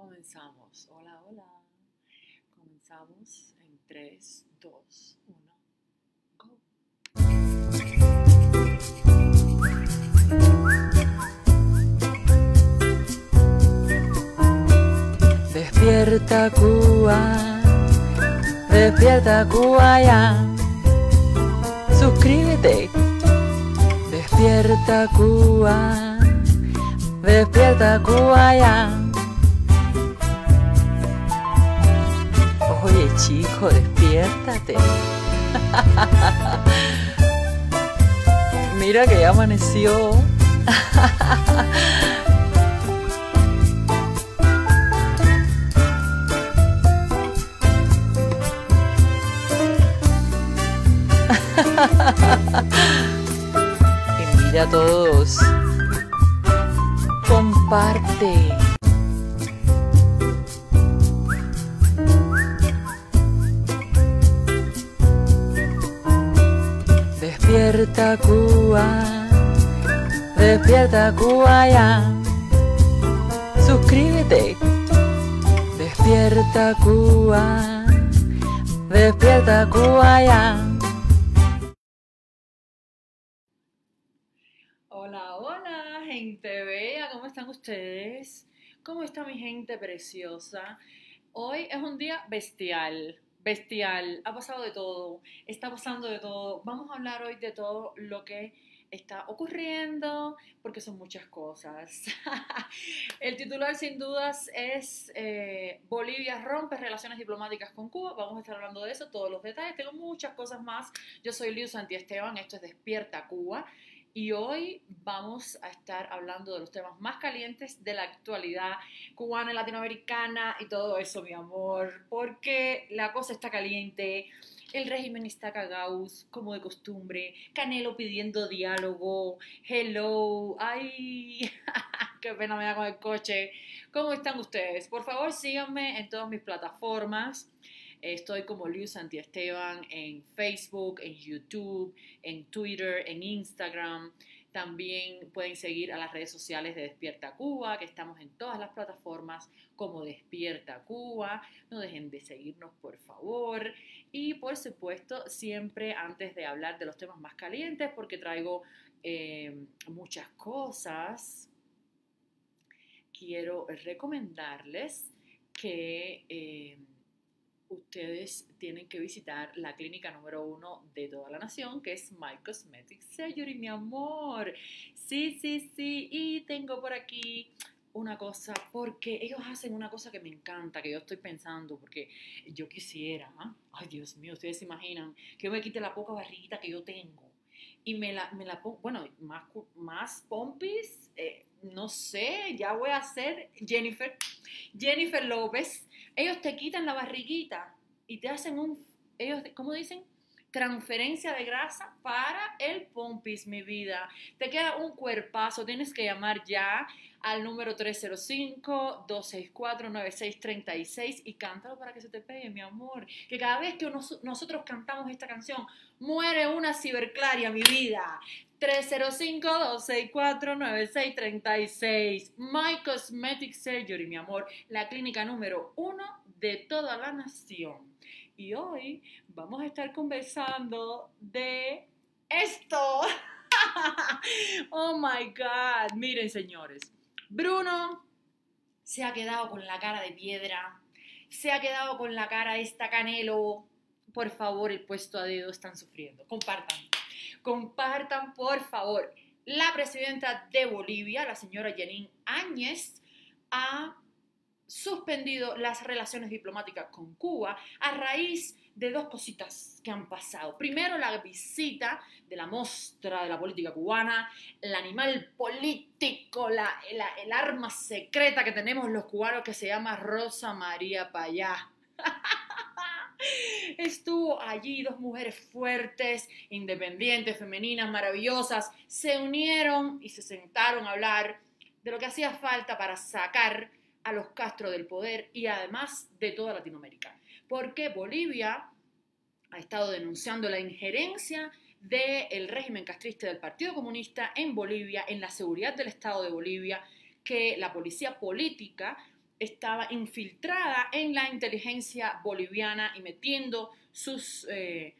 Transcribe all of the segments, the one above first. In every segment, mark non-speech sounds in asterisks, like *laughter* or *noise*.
Comenzamos. Hola, hola. Comenzamos en 3, 2, 1. Go. Despierta Cuba, despierta Cuba ya. Suscríbete. Despierta Cuba, despierta Cuba ya. Chico, despiértate. *laughs* Mira que ya amaneció. *laughs* Y mira a todos. Comparte. Despierta Cuba. Despierta Cuba ya. Suscríbete. Despierta Cuba. Despierta Cuba ya. Hola, hola, gente bella. ¿Cómo están ustedes? ¿Cómo está mi gente preciosa? Hoy es un día bestial. Bestial. Ha pasado de todo. Está pasando de todo. Vamos a hablar hoy de todo lo que está ocurriendo, porque son muchas cosas. *laughs* El titular sin dudas es eh, Bolivia rompe relaciones diplomáticas con Cuba. Vamos a estar hablando de eso, todos los detalles. Tengo muchas cosas más. Yo soy Liu Santiesteban, esto es Despierta Cuba. Y hoy vamos a estar hablando de los temas más calientes de la actualidad cubana, latinoamericana y todo eso, mi amor, porque la cosa está caliente. El régimen está cagado, como de costumbre. Canelo pidiendo diálogo. Hello. Ay, *laughs* qué pena me da con el coche. ¿Cómo están ustedes? Por favor, síganme en todas mis plataformas. Estoy como Liu Santiesteban en Facebook, en YouTube, en Twitter, en Instagram. También pueden seguir a las redes sociales de Despierta Cuba, que estamos en todas las plataformas como Despierta Cuba. No dejen de seguirnos, por favor. Y por supuesto, siempre antes de hablar de los temas más calientes, porque traigo eh, muchas cosas, quiero recomendarles que... Eh, ustedes tienen que visitar la clínica número uno de toda la nación, que es My Cosmetic Surgery, mi amor. Sí, sí, sí. Y tengo por aquí una cosa, porque ellos hacen una cosa que me encanta, que yo estoy pensando, porque yo quisiera, ay Dios mío, ustedes se imaginan, que yo me quite la poca barriguita que yo tengo y me la, me la pongo, bueno, más, más pompis, eh, no sé, ya voy a hacer Jennifer, Jennifer López. Ellos te quitan la barriguita y te hacen un, ellos, ¿cómo dicen? Transferencia de grasa para el pompis, mi vida. Te queda un cuerpazo, tienes que llamar ya al número 305-264-9636 y cántalo para que se te pegue, mi amor. Que cada vez que nos, nosotros cantamos esta canción, muere una ciberclaria, mi vida. 305-264-9636. My Cosmetic Surgery, mi amor. La clínica número uno de toda la nación. Y hoy vamos a estar conversando de esto. *laughs* oh my God. Miren, señores. Bruno se ha quedado con la cara de piedra. Se ha quedado con la cara de esta canelo. Por favor, el puesto a dedo están sufriendo. Compartan. Compartan, por favor. La presidenta de Bolivia, la señora Janine Áñez, ha suspendido las relaciones diplomáticas con Cuba a raíz de dos cositas que han pasado. Primero, la visita de la mostra de la política cubana, el animal político, la, la, el arma secreta que tenemos los cubanos que se llama Rosa María Payá. *laughs* Estuvo allí dos mujeres fuertes, independientes, femeninas, maravillosas, se unieron y se sentaron a hablar de lo que hacía falta para sacar a los Castro del poder y además de toda Latinoamérica. Porque Bolivia ha estado denunciando la injerencia del régimen castrista del Partido Comunista en Bolivia, en la seguridad del Estado de Bolivia, que la policía política estaba infiltrada en la inteligencia boliviana y metiendo sus eh,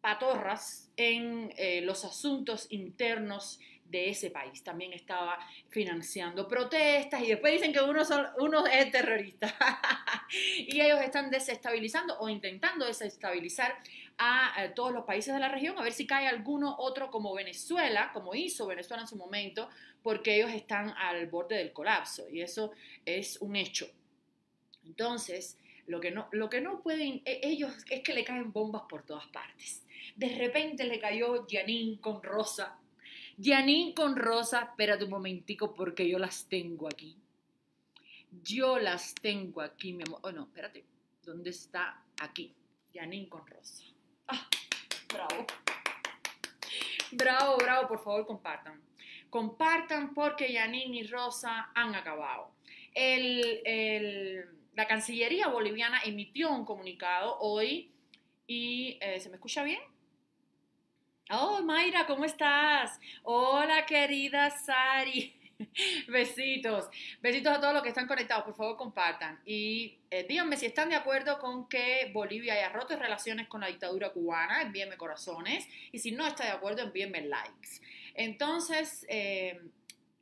patorras en eh, los asuntos internos de ese país. También estaba financiando protestas y después dicen que uno, uno es terrorista. *laughs* y ellos están desestabilizando o intentando desestabilizar a, todos los países de la región, a ver si cae alguno otro como Venezuela, como hizo Venezuela en su momento, porque ellos están al borde del colapso y eso es un hecho. Entonces, lo que no, lo que no pueden e, ellos es que le caen bombas por todas partes. De repente le cayó Janine con Rosa Janine con Rosa, espérate un momentico porque yo las tengo aquí. Yo las tengo aquí, mi amor. Oh, no, espérate. ¿Dónde está? Aquí. Janine con Rosa. Bravo. Bravo, bravo, por favor, compartan. Compartan porque Janine y Rosa han acabado. la Cancillería boliviana emitió un comunicado hoy y eh, ¿se me escucha bien? Oh, Mayra, ¿cómo estás? Hola, querida Sari. *laughs* Besitos. Besitos a todos los que están conectados. Por favor, compartan. Y eh, díganme si están de acuerdo con que Bolivia haya roto relaciones con la dictadura cubana. Envíenme corazones. Y si no está de acuerdo, envíenme likes. Entonces, eh,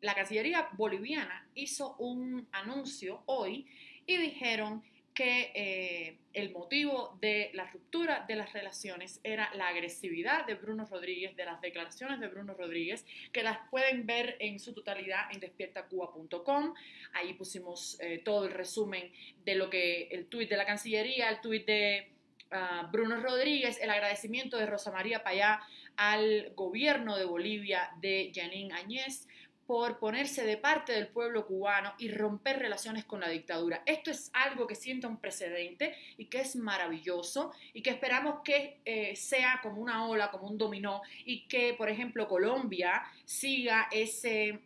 la Cancillería boliviana hizo un anuncio hoy y dijeron que eh, el motivo de la ruptura de las relaciones era la agresividad de Bruno Rodríguez, de las declaraciones de Bruno Rodríguez, que las pueden ver en su totalidad en despiertacuba.com. Ahí pusimos eh, todo el resumen de lo que el tuit de la Cancillería, el tuit de ah, Bruno Rodríguez, el agradecimiento de Rosa María Payá al gobierno de Bolivia de Janine Añez, por ponerse de parte del pueblo cubano y romper relaciones con la dictadura. Esto es algo que sienta un precedente y que es maravilloso y que esperamos que eh, sea como una ola, como un dominó y que, por ejemplo, Colombia siga ese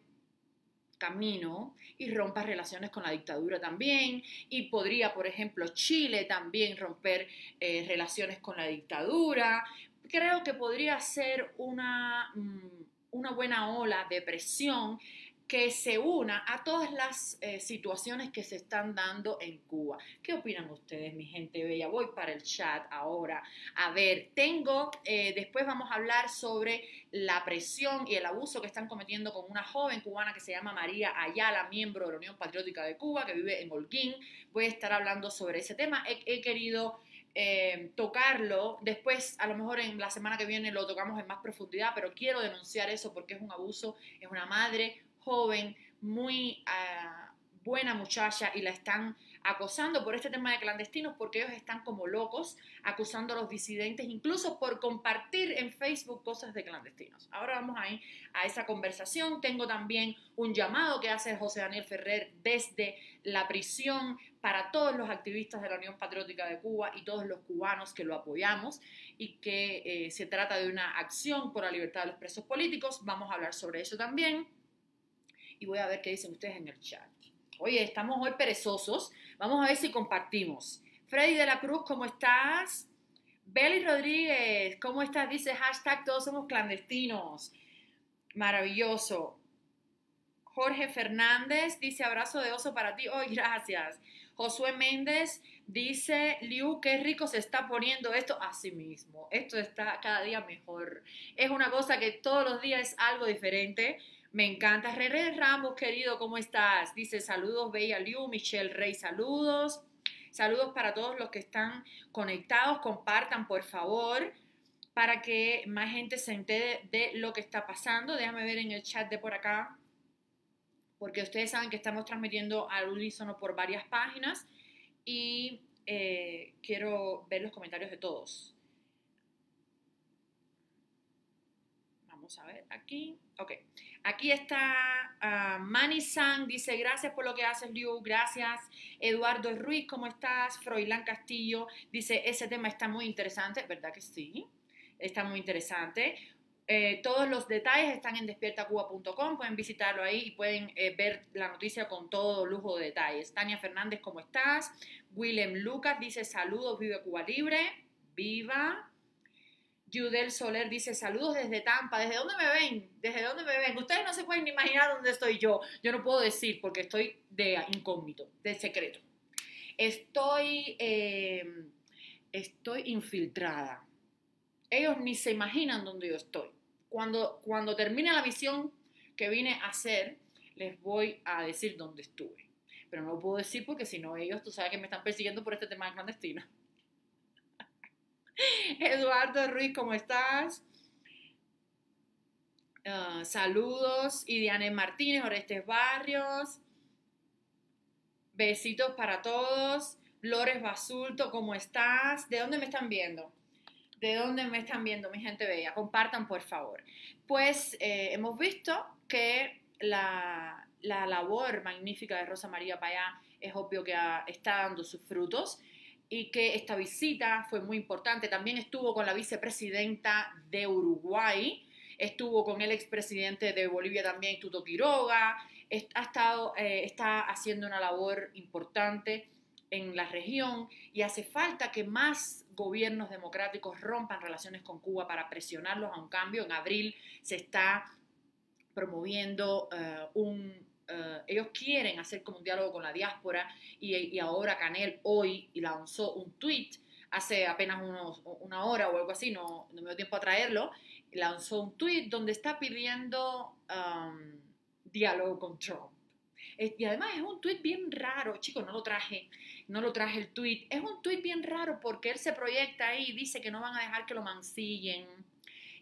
camino y rompa relaciones con la dictadura también y podría, por ejemplo, Chile también romper eh, relaciones con la dictadura. Creo que podría ser una... Mm, una buena ola de presión que se una a todas las eh, situaciones que se están dando en Cuba. ¿Qué opinan ustedes, mi gente bella? Voy para el chat ahora. A ver, tengo, eh, después vamos a hablar sobre la presión y el abuso que están cometiendo con una joven cubana que se llama María Ayala, miembro de la Unión Patriótica de Cuba, que vive en Holguín. Voy a estar hablando sobre ese tema. he querido eh, tocarlo. Después, a lo mejor en la semana que viene lo tocamos en más profundidad, pero quiero denunciar eso porque es un abuso. Es una madre joven, muy ah, buena muchacha y la están acosando por este tema de clandestinos porque ellos están como locos acusando a los disidentes, incluso por compartir en Facebook cosas de clandestinos. Ahora vamos ahí a esa conversación. Tengo también un llamado que hace José Daniel Ferrer desde la prisión para todos los activistas de la Unión Patriótica de Cuba y todos los cubanos que lo apoyamos y que eh, se trata de una acción por la libertad de los presos políticos. Vamos a hablar sobre eso también y voy a ver qué dicen ustedes en el chat. Oye, estamos hoy perezosos. Vamos a ver si compartimos. Freddy de la Cruz, ¿cómo estás? Beli Rodríguez, ¿cómo estás? Dice hashtag todos somos clandestinos. Maravilloso. Jorge Fernández dice abrazo de oso para ti. Hoy, gracias. Josué Méndez dice, Liu, qué rico se está poniendo esto. Así mismo, esto está cada día mejor. Es una cosa que todos los días es algo diferente. Me encanta. René Ramos, querido, ¿cómo estás? Dice saludos, Bella Liu, Michelle Rey, saludos. Saludos para todos los que están conectados. Compartan, por favor, para que más gente se entere de lo que está pasando. Déjame ver en el chat de por acá, porque ustedes saben que estamos transmitiendo al unísono por varias páginas y eh, quiero ver los comentarios de todos. Vamos a ver aquí. Ok. Aquí está uh, Manny San, dice gracias por lo que haces, Liu, gracias. Eduardo Ruiz, ¿cómo estás? Froilán Castillo dice ese tema está muy interesante, ¿verdad que sí? Está muy interesante. Eh, todos los detalles están en despiertacuba.com, pueden visitarlo ahí y pueden eh, ver la noticia con todo lujo de detalles. Tania Fernández, ¿cómo estás? Willem Lucas dice saludos, vive Cuba Libre, viva. Yudel Soler dice, saludos desde Tampa. ¿Desde dónde me ven? ¿Desde dónde me ven? Ustedes no se pueden imaginar dónde estoy yo. Yo no puedo decir porque estoy de incógnito, de secreto. Estoy, eh, estoy infiltrada. Ellos ni se imaginan dónde yo estoy. Cuando, cuando termine la misión que vine a hacer, les voy a decir dónde estuve. Pero no lo puedo decir porque si no ellos, tú sabes que me están persiguiendo por este tema de clandestino. *laughs* Eduardo Ruiz, ¿cómo estás? Uh, saludos. Y Diane Martínez, Orestes Barrios. Besitos para todos. Lores Basulto, ¿cómo estás? ¿De dónde me están viendo? ¿De dónde me están viendo, mi gente bella? Compartan, por favor. Pues eh, hemos visto que la, la, labor magnífica de Rosa María Payá es obvio que está dando sus frutos y que esta visita fue muy importante. También estuvo con la vicepresidenta de Uruguay, estuvo con el expresidente de Bolivia también, Tuto Quiroga, ha estado, eh, está haciendo una labor importante en la región y hace falta que más gobiernos democráticos rompan relaciones con Cuba para presionarlos a un cambio. En abril se está promoviendo eh, un eh, ellos quieren hacer como un diálogo con la diáspora y, ahora Canel hoy lanzó un tweet hace apenas unos, una hora o algo así, no, no me dio tiempo a traerlo, lanzó un tweet donde está pidiendo um, diálogo con Trump. Y además es un tweet bien raro, chicos, no lo traje, no lo traje el tweet. Es un tweet bien raro porque él se proyecta ahí y dice que no van a dejar que lo mancillen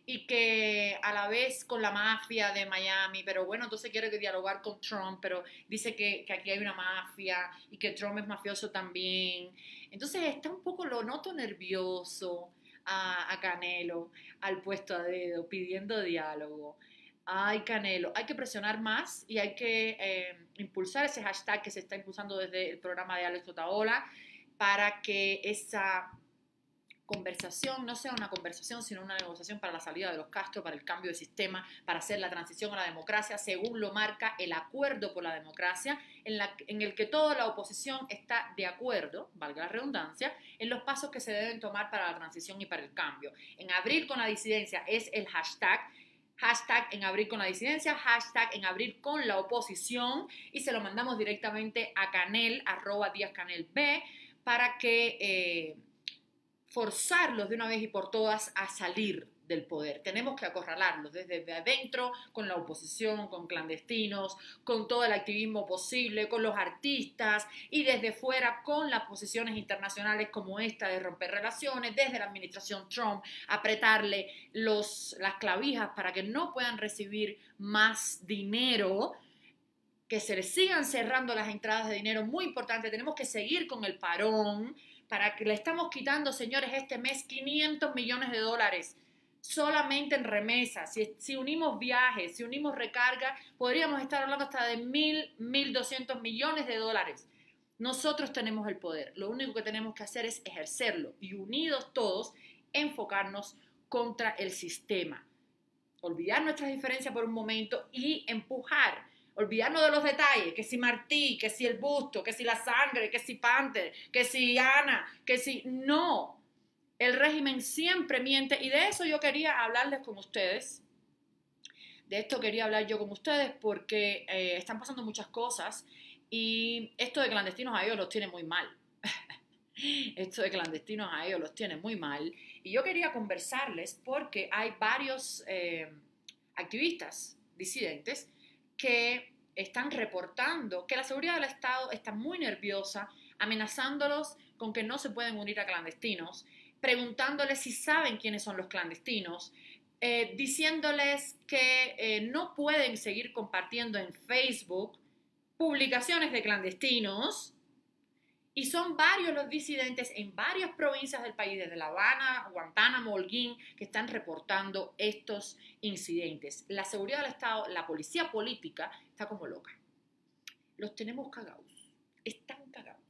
y que a la vez con la mafia de Miami, pero bueno, entonces quiere dialogar con Trump, pero dice que, aquí hay una mafia y que Trump es mafioso también. Entonces está un poco, lo noto nervioso a, Canelo, al puesto a dedo, pidiendo diálogo. Ay, Canelo, hay que presionar más y hay que eh, impulsar ese hashtag que se está impulsando desde el programa de Alex Otaola para que esa conversación no sea una conversación, sino una negociación para la salida de los Castro, para el cambio de sistema, para hacer la transición a la democracia, según lo marca el acuerdo por la democracia, en, en el que toda la oposición está de acuerdo, valga la redundancia, en los pasos que se deben tomar para la transición y para el cambio. En abril con la disidencia es el hashtag hashtag en abril con la disidencia, hashtag en abril con la oposición y se lo mandamos directamente a Canel, arroba Díaz Canel B, para que eh, forzarlos de una vez y por todas a salir del poder. Tenemos que acorralarlos desde adentro, con la oposición, con clandestinos, con todo el activismo posible, con los artistas y desde fuera con las posiciones internacionales como esta de romper relaciones, desde la administración Trump, apretarle los, las clavijas para que no puedan recibir más dinero que se les sigan cerrando las entradas de dinero, muy importante, tenemos que seguir con el parón, para que le estamos quitando, señores, este mes 500 millones de dólares solamente en remesas. Si, unimos viajes, si unimos recarga, podríamos estar hablando hasta de mil, mil doscientos millones de dólares. Nosotros tenemos el poder. Lo único que tenemos que hacer es ejercerlo y unidos todos enfocarnos contra el sistema. Olvidar nuestras diferencias por un momento y empujar olvidarnos de los detalles, que si Martí, que si el busto, que si la sangre, que si Panther, que si Ana, que si... No, el régimen siempre miente y de eso yo quería hablarles con ustedes. De esto quería hablar yo con ustedes porque eh, están pasando muchas cosas y esto de clandestinos a ellos los tiene muy mal. *laughs* esto de clandestinos a ellos los tiene muy mal. Y yo quería conversarles porque hay varios eh, activistas disidentes que están reportando que la seguridad del Estado está muy nerviosa, amenazándolos con que no se pueden unir a clandestinos, preguntándoles si saben quiénes son los clandestinos, eh, diciéndoles que eh, no pueden seguir compartiendo en Facebook publicaciones de clandestinos y son varios los disidentes en varias provincias del país, desde La Habana, Guantánamo, Holguín, que están reportando estos incidentes. La seguridad del Estado, la policía política, está como loca. Los tenemos cagados. Están cagados.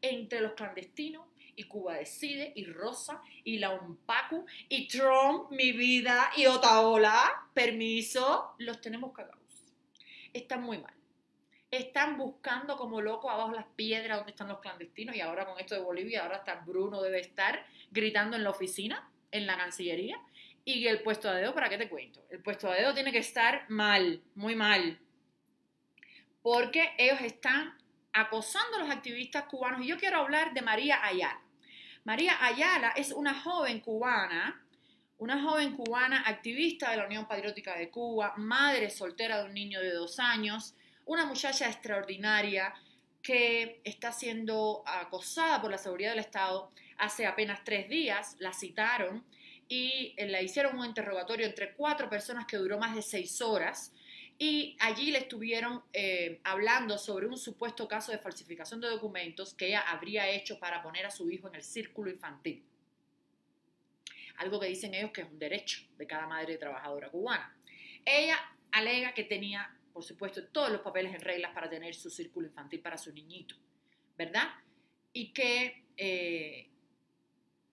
Entre los clandestinos y Cuba Decide y Rosa y la UNPACU y Trump, mi vida y Otaola, permiso, los tenemos cagados. Están muy mal están buscando como locos abajo las piedras donde están los clandestinos y ahora con esto de Bolivia, ahora está Bruno debe estar gritando en la oficina. en la Cancillería. Y el puesto de dedo, ¿para qué te cuento? El puesto de dedo tiene que estar mal, muy mal. Porque ellos están acosando a los activistas cubanos. Y yo quiero hablar de María Ayala. María Ayala es una joven cubana, una joven cubana activista de la Unión Patriótica de Cuba, madre soltera de un niño de dos años, una muchacha extraordinaria que está siendo acosada por la seguridad del Estado. Hace apenas tres días, la citaron y eh, le hicieron un interrogatorio entre cuatro personas que duró más de seis horas y allí le estuvieron eh, hablando sobre un supuesto caso de falsificación de documentos que ella habría hecho para poner a su hijo en el círculo infantil. Algo que dicen ellos que es un derecho de cada madre trabajadora cubana. Ella alega que tenía por supuesto, todos los papeles en reglas para tener su círculo infantil para su niñito, ¿verdad? Y que eh,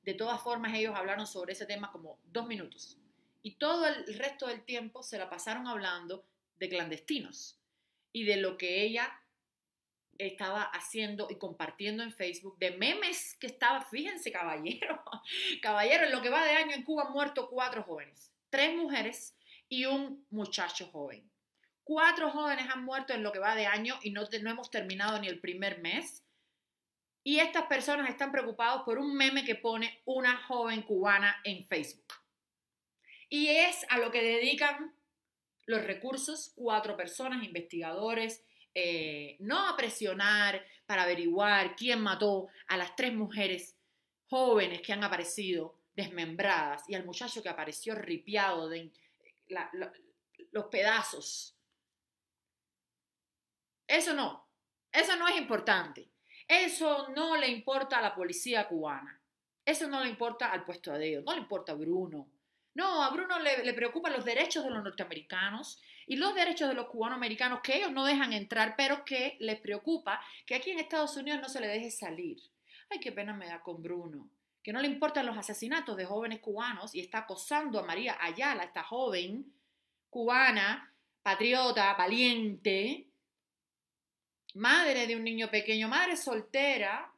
de todas formas ellos hablaron sobre ese tema como dos minutos. Y todo el resto del tiempo se la pasaron hablando de clandestinos y de lo que ella estaba haciendo y compartiendo en Facebook, de memes que estaba, fíjense caballero, *laughs* caballero, en lo que va de año en Cuba han muerto cuatro jóvenes, tres mujeres y un muchacho joven. Cuatro jóvenes han muerto en lo que va de año y no, no hemos terminado ni el primer mes. Y estas personas están preocupados por un meme que pone una joven cubana en Facebook. Y es a lo que dedican los recursos cuatro personas, investigadores, eh, no a presionar para averiguar quién mató a las tres mujeres jóvenes que han aparecido desmembradas y al muchacho que apareció ripiado de los pedazos eso no, eso no es importante. Eso no le importa a la policía cubana. Eso no le importa al puesto de dedo, no le importa a Bruno. No, a Bruno le, le preocupan los derechos de los norteamericanos y los derechos de los cubanoamericanos que ellos no dejan entrar, pero que les preocupa que aquí en Estados Unidos no se le deje salir. Ay, qué pena me da con Bruno, que no le importan los asesinatos de jóvenes cubanos y está acosando a María Ayala, esta joven cubana, patriota, valiente, madre de un niño pequeño, madre soltera,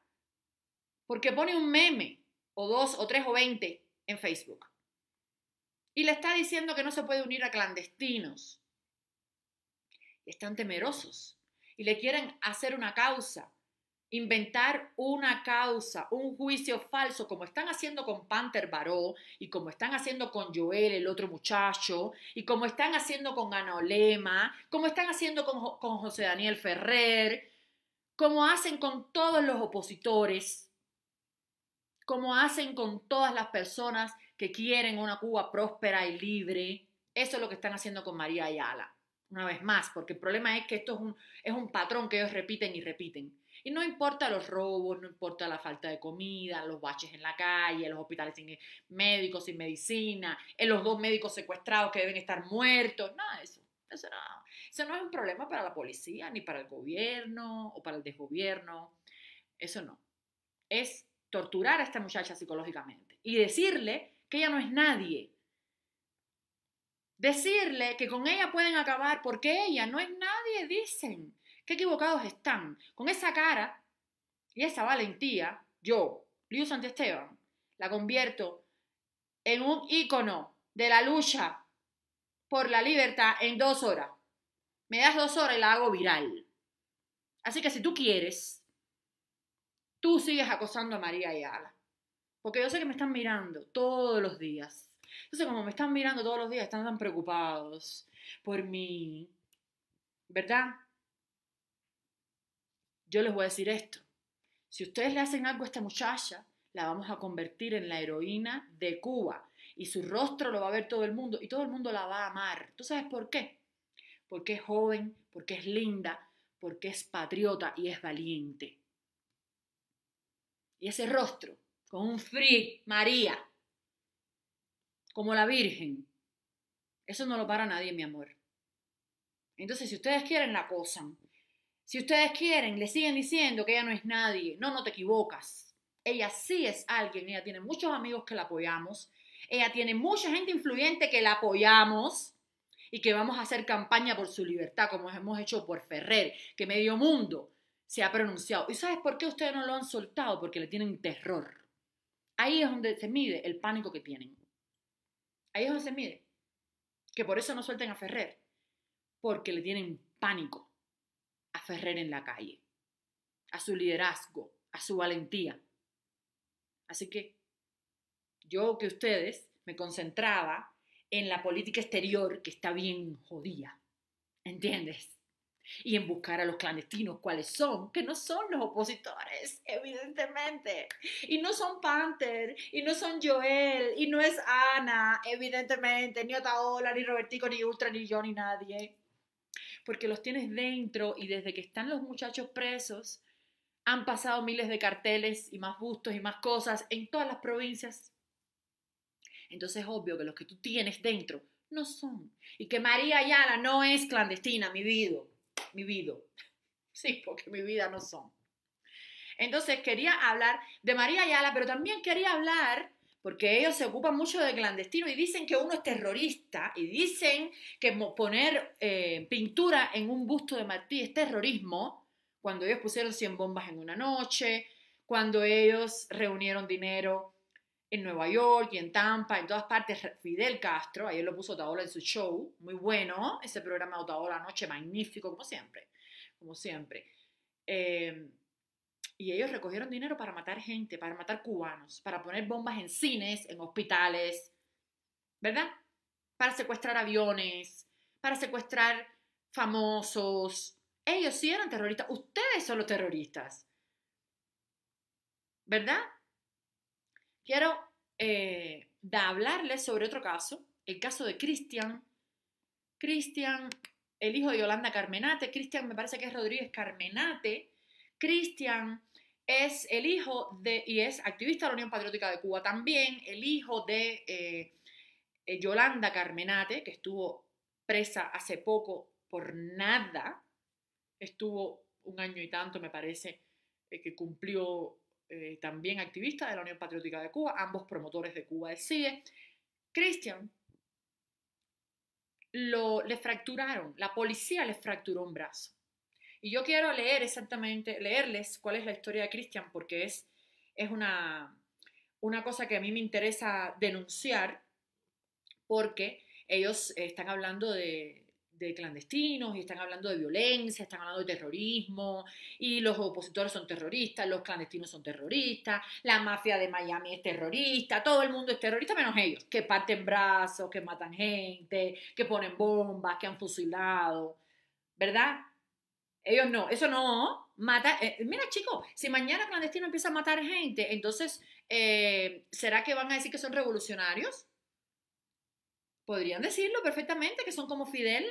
porque pone un meme, o dos, o tres, o veinte en Facebook. Y le está diciendo que no se puede unir a clandestinos. Están temerosos y le quieren hacer una causa inventar una causa, un juicio falso, como están haciendo con Panther Baró y como están haciendo con Joel, el otro muchacho, y como están haciendo con Ana Olema, como están haciendo con, con José Daniel Ferrer, como hacen con todos los opositores, como hacen con todas las personas que quieren una Cuba próspera y libre. Eso es lo que están haciendo con María Ayala, una vez más, porque el problema es que esto es un, es un patrón que ellos repiten y repiten. Y no importa los robos, no importa la falta de comida, los baches en la calle, los hospitales sin médicos, sin medicina, en los dos médicos secuestrados que deben estar muertos, nada. Eso no, eso no es un problema para la policía, ni para el gobierno o para el desgobierno. Eso no. Es torturar a esta muchacha psicológicamente y decirle que ella no es nadie. Decirle que con ella pueden acabar porque ella no es nadie, dicen. Qué equivocados están. Con esa cara y esa valentía, yo, Luis Santiesteban, la convierto en un ícono de la lucha por la libertad en dos horas. Me das dos horas y la hago viral. Así que si tú quieres, tú sigues acosando a María Ayala. Porque yo sé que me están mirando todos los días. Entonces, como me están mirando todos los días, están tan preocupados por mí. ¿Verdad? yo les voy a decir esto. Si ustedes le hacen algo a esta muchacha, la vamos a convertir en la heroína de Cuba. Y su rostro lo va a ver todo el mundo y todo el mundo la va a amar. ¿Tú sabes por qué? Porque es joven, porque es linda, porque es patriota y es valiente. Y ese rostro, con un free María, como la Virgen, eso no lo para nadie, mi amor. Entonces, si ustedes quieren, la acosan. Si ustedes quieren, le siguen diciendo que ella no es nadie. No, no te equivocas. Ella sí es alguien. Ella tiene muchos amigos que la apoyamos. Ella tiene mucha gente influyente que la apoyamos y que vamos a hacer campaña por su libertad, como hemos hecho por Ferrer, que medio mundo se ha pronunciado. ¿Y sabes por qué ustedes no lo han soltado? Porque le tienen terror. Ahí es donde se mide el pánico que tienen. Ahí es donde se mide. Que por eso no suelten a Ferrer. Porque le tienen pánico a Ferrer en la calle. A su liderazgo, a su valentía. Así que yo que ustedes me concentraba en la política exterior que está bien jodida. ¿Entiendes? Y en buscar a los clandestinos cuáles son, que no son los opositores, evidentemente. Y no son Panther, y no son Joel, y no es Ana, evidentemente, ni Otaola, ni Robertico, ni Ultra, ni yo, ni nadie. Porque los tienes dentro y desde que están los muchachos presos, han pasado miles de carteles y más bustos y más cosas en todas las provincias entonces es obvio que los que tú tienes dentro no son. Y que María Ayala no es clandestina, mi vida, mi vida. Sí, porque mi vida no son. Entonces quería hablar de María Ayala, pero también quería hablar, porque ellos se ocupan mucho de clandestino y dicen que uno es terrorista y dicen que poner eh, pintura en un busto de Martí es terrorismo, cuando ellos pusieron 100 bombas en una noche, cuando ellos reunieron dinero en Nueva York y en Tampa, en todas partes, Fidel Castro, ayer lo puso Otaola en su show, muy bueno, ese programa de Otaola anoche, magnífico, como siempre, como siempre. Eh, y ellos recogieron dinero para matar gente, para matar cubanos, para poner bombas en cines, en hospitales, ¿verdad? Para secuestrar aviones, para secuestrar famosos. Ellos sí eran terroristas, ustedes son los terroristas, ¿verdad? Quiero eh, hablarles sobre otro caso, el caso de Cristian. Cristian, el hijo de Yolanda Carmenate. Cristian me parece que es Rodríguez Carmenate. Cristian es el hijo de, y es activista de la Unión Patriótica de Cuba también, el hijo de eh, eh, Yolanda Carmenate, que estuvo presa hace poco por nada. Estuvo un año y tanto, me parece, que cumplió eh, también activista de la Unión Patriótica de Cuba, ambos promotores de Cuba del CIE. Cristian lo, le fracturaron, la policía le fracturó un brazo. Y yo quiero leer exactamente, leerles cuál es la historia de Cristian, porque es, es una, una cosa que a mí me interesa denunciar, porque ellos están hablando de, de clandestinos y están hablando de violencia, están hablando de terrorismo y los opositores son terroristas, los clandestinos son terroristas, la mafia de Miami es terrorista, todo el mundo es terrorista menos ellos, que parten brazos, que matan gente, que ponen bombas, que han fusilado, ¿verdad? Ellos no, eso no, mata, eh, mira chicos, si mañana clandestino empieza a matar gente, entonces, eh, ¿será que van a decir que son revolucionarios? Podrían decirlo perfectamente, que son como Fidel,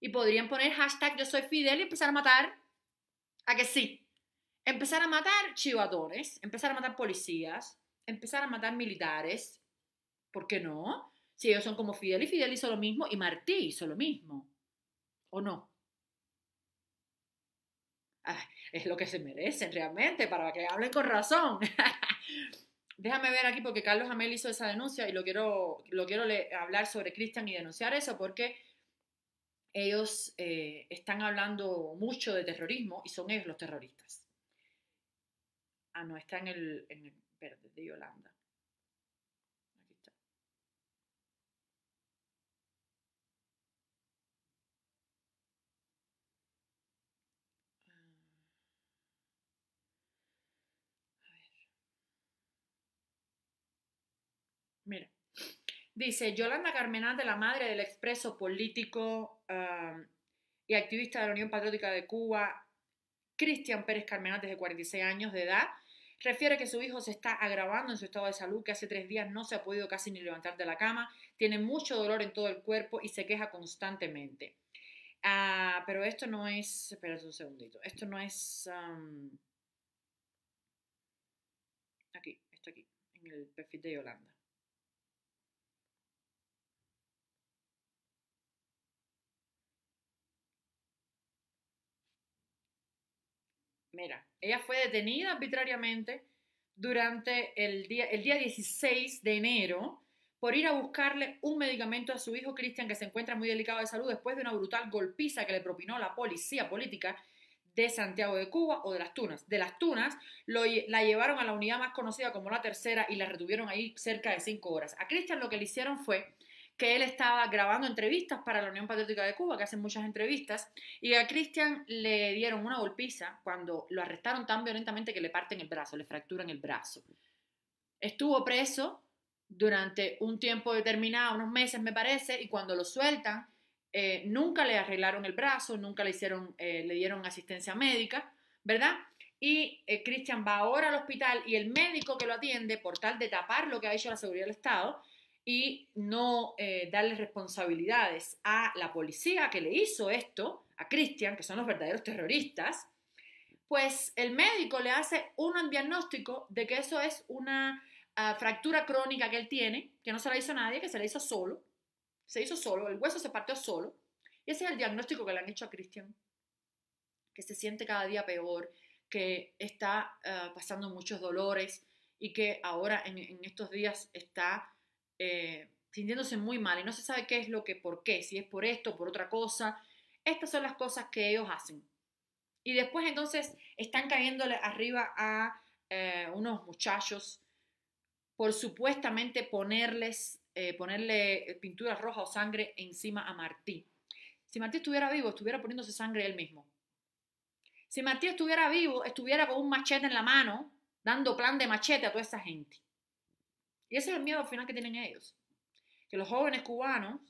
y podrían poner hashtag yo soy Fidel y empezar a matar. ¿A que sí? Empezar a matar chivatones, empezar a matar policías, empezar a matar militares. ¿Por qué no? Si ellos son como Fidel y Fidel hizo lo mismo y Martí hizo lo mismo. ¿O no? es lo que se merecen realmente, para que hablen con razón. *laughs* Déjame ver aquí porque Carlos Amel hizo esa denuncia y lo quiero, lo quiero hablar sobre Cristian y denunciar eso porque ellos eh, están hablando mucho de terrorismo y son ellos los terroristas. Ah, no, está en el, en el verde de Yolanda. Aquí está. Ah. A ver. Mira. Dice, Yolanda Carmenate, la madre del expreso político um, y activista de la Unión Patriótica de Cuba, Cristian Pérez Carmenate, de 46 años de edad, refiere que su hijo se está agravando en su estado de salud, que hace tres días no se ha podido casi ni levantar de la cama, tiene mucho dolor en todo el cuerpo y se queja constantemente. Ah, pero esto no es, espérate un segundito, esto no es... Um, aquí, está aquí, en el perfil de Yolanda. Mira, ella fue detenida arbitrariamente durante el día, el día 16 de enero por ir a buscarle un medicamento a su hijo Cristian que se encuentra muy delicado de salud después de una brutal golpiza que le propinó la policía política de Santiago de Cuba o de las Tunas. De las Tunas la llevaron a la unidad más conocida como la tercera y la retuvieron ahí cerca de cinco horas. A Cristian lo que le hicieron fue que él estaba grabando entrevistas para la Unión Patriótica de Cuba, que hacen muchas entrevistas, y a Cristian le dieron una golpiza cuando lo arrestaron tan violentamente que le parten el brazo, le fracturan el brazo. Estuvo preso durante un tiempo determinado, unos meses me parece, y cuando lo sueltan, eh, nunca le arreglaron el brazo, nunca le, hicieron, eh, le dieron asistencia médica, ¿verdad? Y eh, Cristian va ahora al hospital y el médico que lo atiende, por tal de tapar lo que ha hecho la seguridad del Estado, y no eh, darle responsabilidades a la policía que le hizo esto, a Christian, que son los verdaderos terroristas, pues el médico le hace un diagnóstico de que eso es una uh, fractura crónica que él tiene, que no se la hizo nadie, que se la hizo solo, se hizo solo, el hueso se partió solo, y ese es el diagnóstico que le han hecho a Christian, que se siente cada día peor, que está uh, pasando muchos dolores y que ahora en estos días está eh, sintiéndose muy mal y no se sabe qué es lo que, por qué, si es por esto, por otra cosa. Estas son las cosas que ellos hacen. Y después entonces están cayéndole arriba a eh, unos muchachos por supuestamente ponerles, eh, ponerle pintura roja o sangre encima a Martí. Si Martí estuviera vivo, estuviera poniéndose sangre él mismo. Si Martí estuviera vivo, estuviera con un machete en la mano, dando plan de machete a toda esa gente. Y ese es el miedo al final que tienen ellos. Que los jóvenes cubanos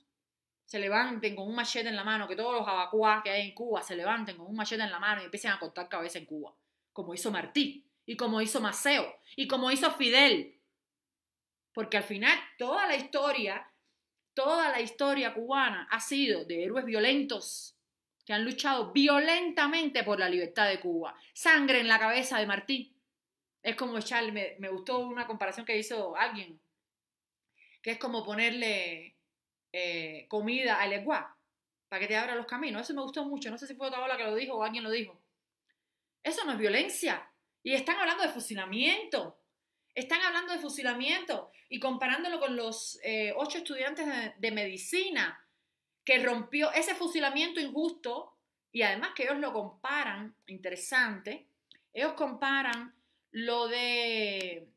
se levanten con un machete en la mano, que todos los abacuás que hay en Cuba se levanten con un machete en la mano y empiecen a cortar cabeza en Cuba, como hizo Martí, y como hizo Maceo, y como hizo Fidel. Porque al final toda la historia, toda la historia cubana ha sido de héroes violentos que han luchado violentamente por la libertad de Cuba. Sangre en la cabeza de Martí, es como echarle, me, gustó una comparación que hizo alguien, que es como ponerle eh, comida al eguá para que te abra los caminos. Eso me gustó mucho. No sé si fue otra ola que lo dijo o alguien lo dijo. Eso no es violencia. Y están hablando de fusilamiento. Están hablando de fusilamiento y comparándolo con los eh, ocho estudiantes de, de medicina que rompió ese fusilamiento injusto y además que ellos lo comparan, interesante, ellos comparan lo de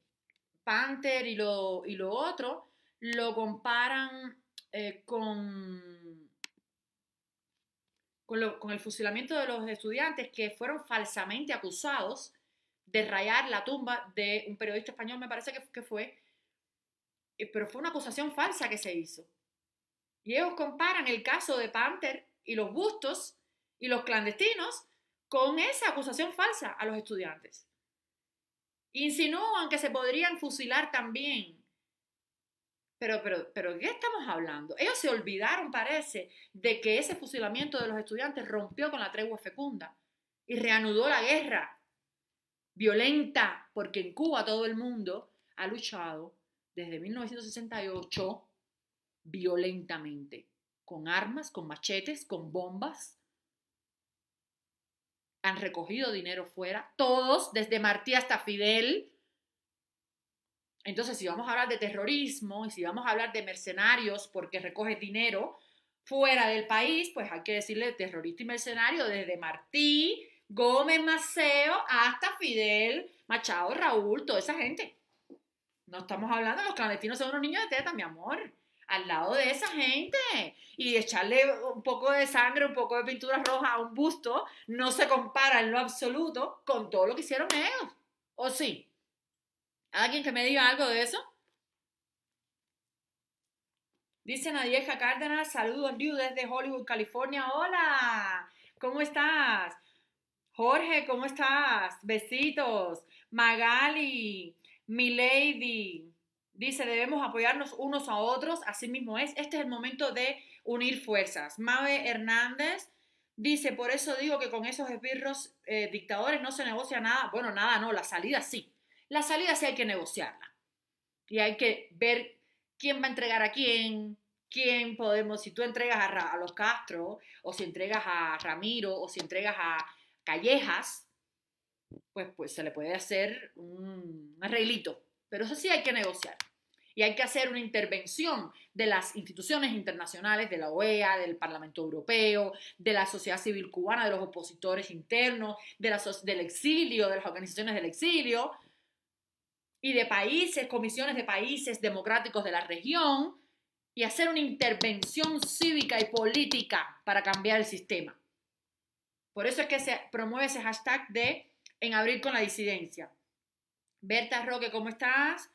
Panther y lo, y lo otro lo comparan eh, con, con, lo, con, el fusilamiento de los estudiantes que fueron falsamente acusados de rayar la tumba de un periodista español, me parece que, que fue, eh, pero fue una acusación falsa que se hizo. Y ellos comparan el caso de Panther y los bustos y los clandestinos con esa acusación falsa a los estudiantes. Insinúan que se podrían fusilar también. Pero, pero, pero, ¿qué estamos hablando? Ellos se olvidaron, parece, de que ese fusilamiento de los estudiantes rompió con la tregua fecunda y reanudó la guerra violenta, porque en Cuba todo el mundo ha luchado desde 1968 violentamente, con armas, con machetes, con bombas, han recogido dinero fuera, todos, desde Martí hasta Fidel. Entonces, si vamos a hablar de terrorismo y si vamos a hablar de mercenarios porque recoge dinero fuera del país, pues hay que decirle terrorista y mercenario desde Martí, Gómez Maceo hasta Fidel, Machado, Raúl, toda esa gente. No estamos hablando los clandestinos, son unos niños de teta, mi amor al lado de esa gente y echarle un poco de sangre, un poco de pintura roja a un busto no se compara en lo absoluto con todo lo que hicieron ellos. ¿O sí? ¿Alguien que me diga algo de eso? Dice Nadieja Cárdenas, saludos Liu desde Hollywood, California. Hola, ¿cómo estás? Jorge, ¿cómo estás? Besitos. Magali, Milady, Dice, debemos apoyarnos unos a otros, así mismo es. Este es el momento de unir fuerzas. Mabe Hernández dice, por eso digo que con esos esbirros eh, dictadores no se negocia nada. Bueno, nada, no, la salida sí. La salida sí hay que negociarla. Y hay que ver quién va a entregar a quién, quién podemos, si tú entregas a, los Castro, o si entregas a Ramiro, o si entregas a Callejas, pues, pues se le puede hacer un arreglito pero eso sí hay que negociar. Y hay que hacer una intervención de las instituciones internacionales, de la OEA, del Parlamento Europeo, de la sociedad civil cubana, de los opositores internos, de la, del exilio, de las organizaciones del exilio, y de países, comisiones de países democráticos de la región, y hacer una intervención cívica y política para cambiar el sistema. Por eso es que se promueve ese hashtag de en abril con la disidencia. Berta Roque, ¿cómo estás?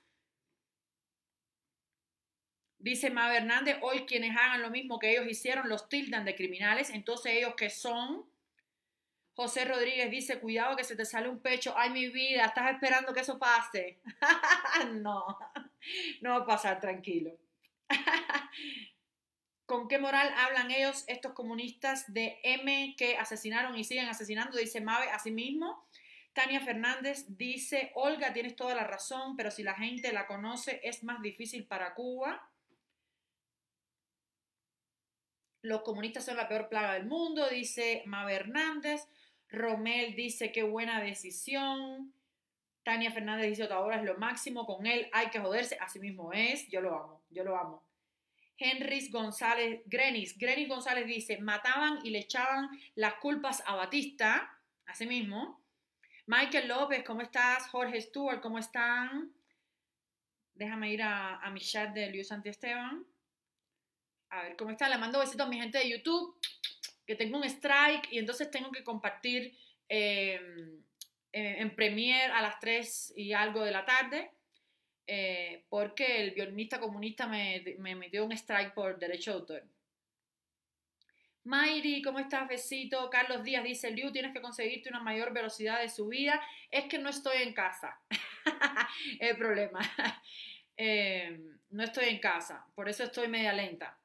Dice Ma Hernández, hoy quienes hagan lo mismo que ellos hicieron los tildan de criminales, entonces ellos que son. José Rodríguez dice, cuidado que se te sale un pecho, ay mi vida, estás esperando que eso pase. *laughs* no, no va a pasar, tranquilo. *laughs* ¿Con qué moral hablan ellos, estos comunistas de M que asesinaron y siguen asesinando? Dice Mave a sí mismo. Tania Fernández dice, Olga, tienes toda la razón, pero si la gente la conoce es más difícil para Cuba. Los comunistas son la peor plaga del mundo, dice Mave Hernández. Romel dice, qué buena decisión. Tania Fernández dice, ahora es lo máximo, con él hay que joderse, así mismo es, yo lo amo, yo lo amo. Henry González, Grenis, Grenis González dice, mataban y le echaban las culpas a Batista, así mismo. Michael López, ¿cómo estás? Jorge Stewart, ¿cómo están? Déjame ir a, mi chat de Luis Esteban. A ver cómo está. Le mando besitos a mi gente de YouTube, que tengo un strike y entonces tengo que compartir em, en Premiere a las 3 y algo de la tarde. Eh, porque el violinista comunista me, me, metió un strike por derecho de autor. Mayri, ¿cómo estás? Besito. Carlos Díaz dice, Liu, tienes que conseguirte una mayor velocidad de subida. Es que no estoy en casa. *laughs* el problema. *laughs* Eh, no estoy en casa, por eso estoy media lenta.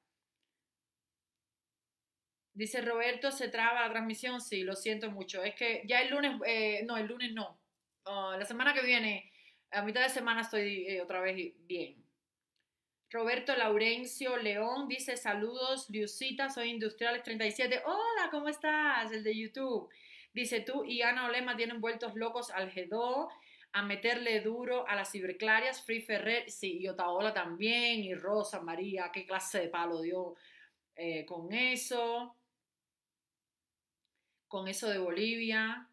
Dice Roberto, se traba la transmisión. Sí, lo siento mucho. Es que ya el lunes, eh, no, el lunes no. Oh, la semana que viene a mitad de semana estoy eh, otra vez bien. Roberto Laurencio León dice saludos, Liusita, soy Industriales 37. Hola, ¿cómo estás? El de YouTube. Dice tú y Ana Olema tienen vueltos locos al G2 a meterle duro a las ciberclarias. Free Ferrer, sí, y Otaola también, y Rosa María, qué clase de palo dio eh, con eso. Con eso de Bolivia.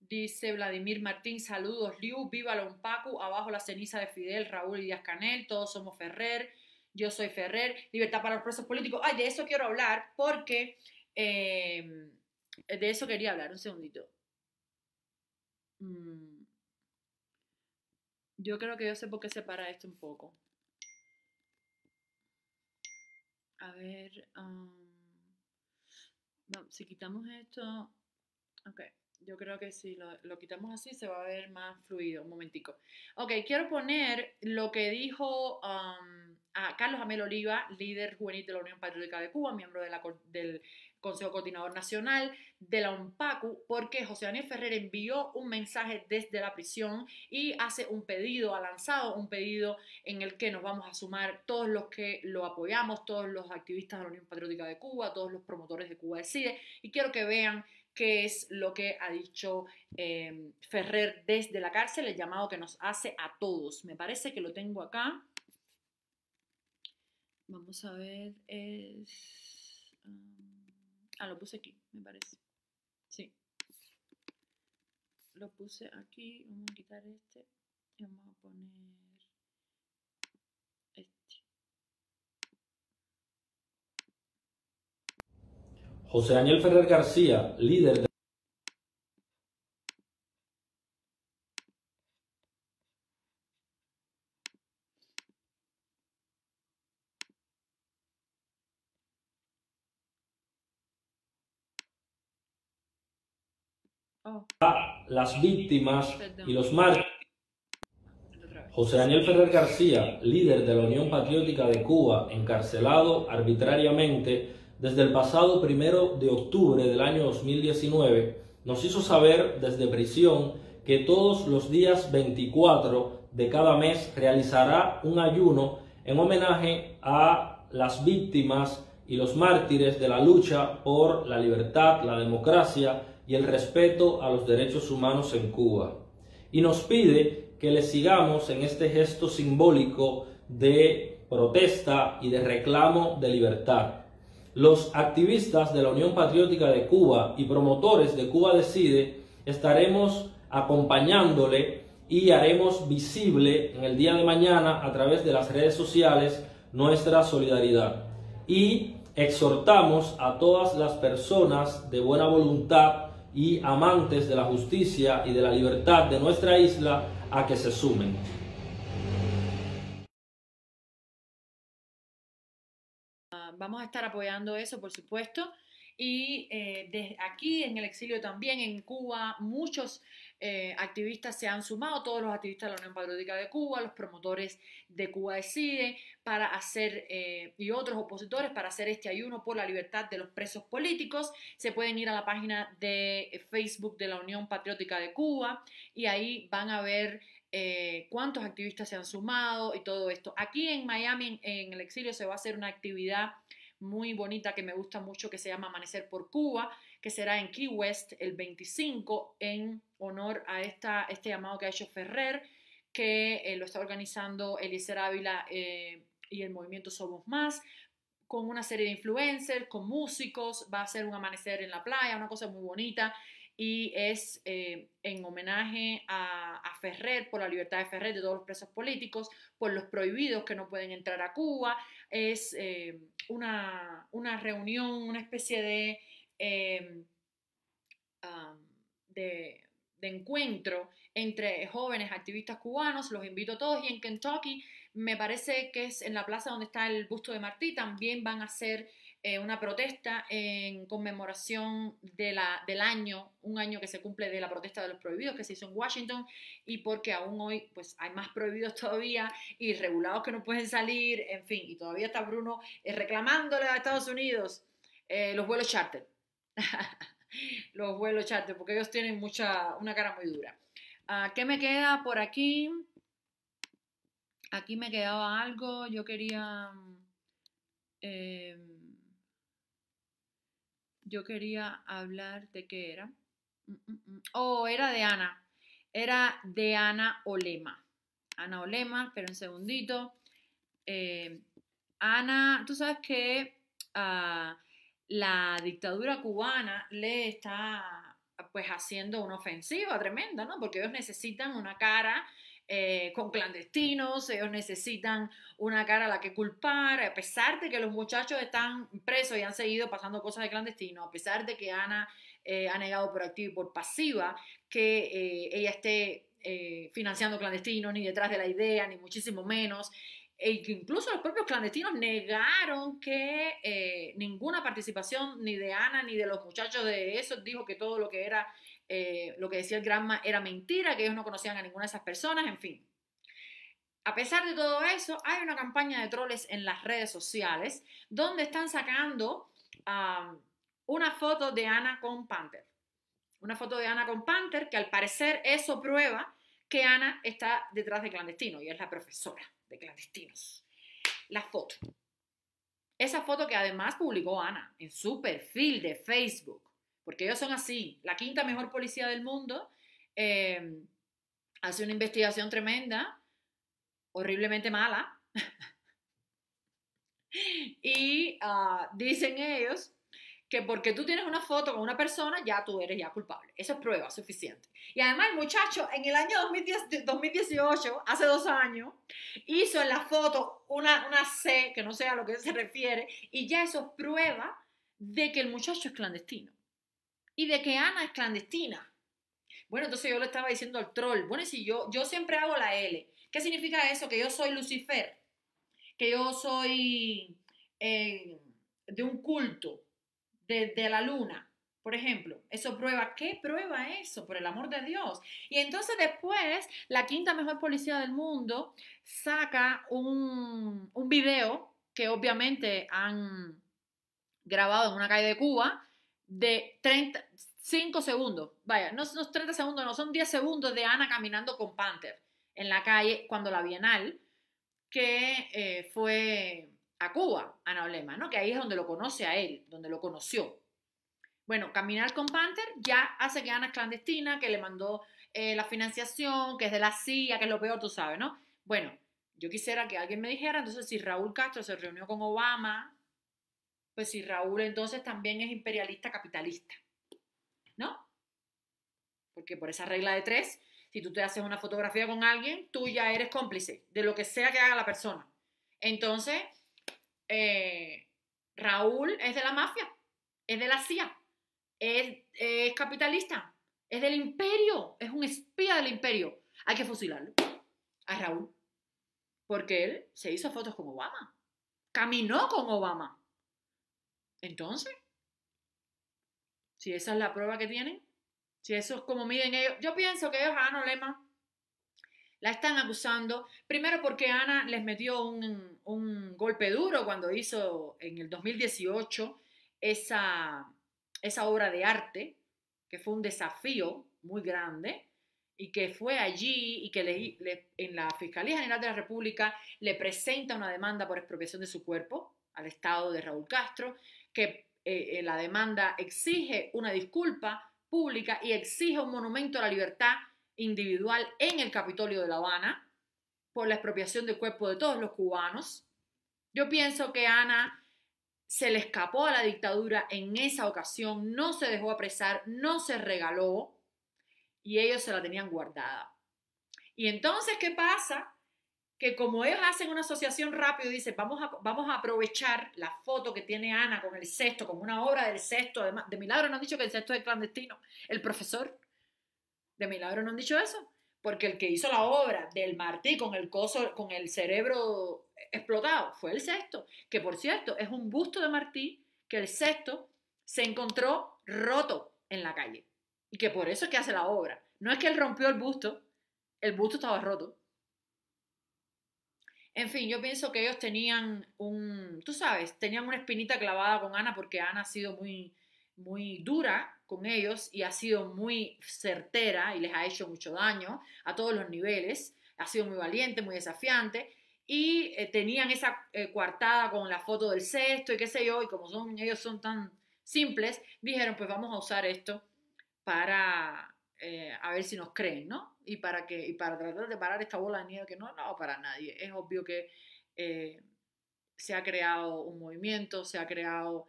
Dice Vladimir Martín, saludos Liu, viva la Pacu, abajo la ceniza de Fidel, Raúl y Díaz Canel, todos somos Ferrer, yo soy Ferrer, libertad para los presos políticos. Ay, de eso quiero hablar porque em, de eso quería hablar, un segundito. Mm. Yo creo que yo sé por qué se para esto un poco. A ver, si quitamos esto, ok. Yo creo que si lo, quitamos así se va a ver más fluido. Un momentico. Ok, quiero poner lo que dijo um, a Carlos Amel Oliva, líder juvenil de la Unión Patriótica de Cuba, miembro de la, del Consejo Coordinador Nacional de la UNPACU, porque José Daniel Ferrer envió un mensaje desde la prisión y hace un pedido, ha lanzado un pedido en el que nos vamos a sumar todos los que lo apoyamos, todos los activistas de la Unión Patriótica de Cuba, todos los promotores de Cuba Decide, y quiero que vean qué es lo que ha dicho em, Ferrer desde la cárcel, el llamado que nos hace a todos. Me parece que lo tengo acá. Vamos a ver, es... ah, lo puse aquí, me parece. Sí. Lo puse aquí, vamos a quitar este y vamos a poner este. José Daniel Ferrer García, líder de oh. Las víctimas y los mártires. José Daniel Ferrer García, líder de la Unión Patriótica de Cuba, encarcelado arbitrariamente desde el pasado primero de octubre del año 2019, nos hizo saber desde prisión que todos los días 24 de cada mes realizará un ayuno en homenaje a las víctimas y los mártires de la lucha por la libertad, la democracia y el respeto a los derechos humanos en Cuba. Y nos pide que le sigamos en este gesto simbólico de protesta y de reclamo de libertad. Los activistas de la Unión Patriótica de Cuba y promotores de Cuba Decide estaremos acompañándole y haremos visible en el día de mañana a través de las redes sociales nuestra solidaridad. Y exhortamos a todas las personas de buena voluntad y amantes de la justicia y de la libertad de nuestra isla a que se sumen. Vamos a estar apoyando eso, por supuesto. Y eh, desde aquí en el exilio también, en Cuba, muchos eh, activistas se han sumado, todos los activistas de la Unión Patriótica de Cuba, los promotores de Cuba Decide, para hacer, eh, y otros opositores, para hacer este ayuno por la libertad de los presos políticos. Se pueden ir a la página de Facebook de la Unión Patriótica de Cuba y ahí van a ver cuántos activistas se han sumado y todo esto. Aquí en Miami, en el exilio, se va a hacer una actividad muy bonita que me gusta mucho que se llama Amanecer por Cuba, que será en Key West el 25 en honor a esta, este llamado que ha hecho Ferrer, que eh, lo está organizando Eliezer Ávila eh, y el movimiento Somos Más, con una serie de influencers, con músicos, va a ser un amanecer en la playa, una cosa muy bonita y es eh, en homenaje a, Ferrer, por la libertad de Ferrer, de todos los presos políticos, por los prohibidos que no pueden entrar a Cuba. Es una, una, reunión, una especie de, eh, de, encuentro entre jóvenes activistas cubanos. Los invito a todos y en Kentucky me parece que es en la plaza donde está el busto de Martí, también van a ser eh, una protesta en conmemoración de la, del año, un año que se cumple de la protesta de los prohibidos que se hizo en Washington y porque aún hoy pues hay más prohibidos todavía y regulados que no pueden salir, en fin, y todavía está Bruno eh, reclamándole a Estados Unidos eh, los vuelos charter. *laughs* los vuelos charter, porque ellos tienen mucha, una cara muy dura. Uh, ¿Qué me queda por aquí? Aquí me quedaba algo, yo quería... Eh, yo quería hablar de qué era. Mm, mm, mm. Oh, era de Ana. Era de Ana Olema. Ana Olema, pero un segundito. Eh, Ana, tú sabes que ah, la dictadura cubana le está pues haciendo una ofensiva tremenda, ¿no? Porque ellos necesitan una cara eh, con clandestinos, ellos necesitan una cara a la que culpar, a pesar de que los muchachos están presos y han seguido pasando cosas de clandestino, a pesar de que Ana eh, ha negado por activa y por pasiva que eh, ella esté financiando clandestinos, ni detrás de la idea, ni muchísimo menos. E incluso los propios clandestinos negaron que ninguna participación ni de Ana ni de los muchachos de eso dijo que todo lo que era eh, lo que decía el Granma era mentira, que ellos no conocían a ninguna de esas personas, en fin. A pesar de todo eso, hay una campaña de troles en las redes sociales donde están sacando una foto de Ana con Panther. Una foto de Ana con Panther que al parecer eso prueba que Ana está detrás de clandestino y es la profesora de clandestinos. La foto. Esa foto que además publicó Ana en su perfil de Facebook porque ellos son así. La quinta mejor policía del mundo eh, hace una investigación tremenda, horriblemente mala, *laughs* y ah, dicen ellos que porque tú tienes una foto con una persona, ya tú eres ya culpable. Eso es prueba suficiente. Y además el muchacho en el año 2018, hace dos años, hizo en la foto una, una C, que no sé a lo que se refiere, y ya eso es prueba de que el muchacho es clandestino y de que Ana es clandestina. Bueno, entonces yo le estaba diciendo al troll, bueno, si yo, yo siempre hago la L, ¿qué significa eso? Que yo soy Lucifer, que yo soy eh, de un culto, de, la luna, por ejemplo. Eso prueba, ¿qué prueba eso? Por el amor de Dios. Y entonces después, la quinta mejor policía del mundo saca un, un video que obviamente han grabado en una calle de Cuba, de 35 segundos, vaya, no son 30 segundos, no, son 10 segundos de Ana caminando con Panther en la calle cuando la Bienal, que eh, fue a Cuba, Ana Olema, ¿no? Que ahí es donde lo conoce a él, donde lo conoció. Bueno, caminar con Panther ya hace que Ana es clandestina, que le mandó eh, la financiación, que es de la CIA, que es lo peor, tú sabes, ¿no? Bueno, yo quisiera que alguien me dijera, entonces, si Raúl Castro se reunió con Obama pues si Raúl entonces también es imperialista capitalista, ¿no? Porque por esa regla de tres, Si tú te haces una fotografía con alguien, tú ya eres cómplice de lo que sea que haga la persona. Entonces, eh, Raúl es de la mafia, es de la CIA, es, es capitalista, es del imperio, es un espía del imperio. Hay que fusilarlo a Raúl. Porque él se hizo fotos con Obama. Caminó con Obama. Entonces, si esa es la prueba que tienen, si eso es como miden ellos, yo pienso que ellos a Ana Lema la están acusando, primero porque Ana les metió un, un golpe duro cuando hizo en el 2018 esa, esa obra de arte, que fue un desafío muy grande, y que fue allí y que le, en la Fiscalía General de la República le presenta una demanda por expropiación de su cuerpo al Estado de Raúl Castro, que eh, la demanda exige una disculpa pública y exige un monumento a la libertad individual en el Capitolio de La Habana por la expropiación del cuerpo de todos los cubanos. Yo pienso que Ana se le escapó a la dictadura en esa ocasión, no se dejó apresar, no se regaló, y ellos se la tenían guardada. Y entonces, ¿qué pasa? Que como ellos hacen una asociación rápido, dice, vamos a, vamos a aprovechar la foto que tiene Ana con el cesto, como una obra del cesto, además, de milagro no han dicho que el cesto es clandestino, el profesor, de milagro no han dicho eso, porque el que hizo la obra del Martí con el coso, con el cerebro explotado, fue el cesto, que por cierto es un busto de Martí, que el cesto se encontró roto en la calle y que por eso es que hace la obra. No es que él rompió el busto, el busto estaba roto. En fin, yo pienso que ellos tenían un, tú sabes, tenían una espinita clavada con Ana porque Ana ha sido muy, muy dura con ellos y ha sido muy certera y les ha hecho mucho daño a todos los niveles. Ha sido muy valiente, muy desafiante y eh, tenían esa eh, coartada con la foto del cesto y qué sé yo, y como son, ellos son tan simples, dijeron pues vamos a usar esto para eh, a ver si nos creen, ¿no? Y para, que, y para tratar de parar esta bola de nieve que no no para nadie. Es obvio que eh, se ha creado un movimiento, se ha creado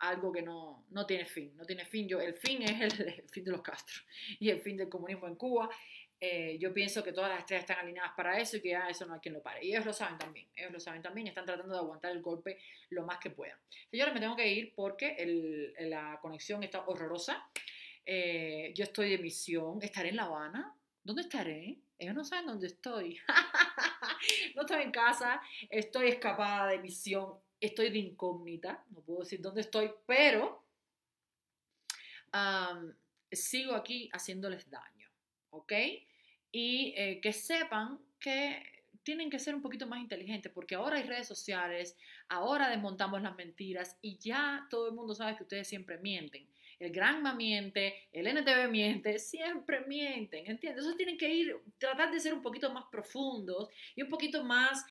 algo que no, no, tiene fin, no tiene fin. Yo, el fin es el, *laughs* fin de los Castro y el fin del comunismo en Cuba. Eh, yo pienso que todas las estrellas están alineadas para eso y que ya eso no hay quien lo pare. Y ellos lo saben también, ellos lo saben también, están tratando de aguantar el golpe lo más que puedan. Señores, me tengo que ir porque el, la conexión está horrorosa. Eh, yo estoy de misión, estaré en La Habana. ¿Dónde estaré? Ellos no saben dónde estoy. *laughs* no estoy en casa, estoy escapada de misión, estoy de incógnita, no puedo decir dónde estoy, pero sigo aquí haciéndoles daño, ¿ok? y eh, que sepan que tienen que ser un poquito más inteligentes porque ahora hay redes sociales, ahora desmontamos las mentiras y ya todo el mundo sabe que ustedes siempre mienten. El Granma miente, el NTV miente, siempre mienten, ¿entiendes? Entonces tienen que ir, tratar de ser un poquito más profundos y un poquito más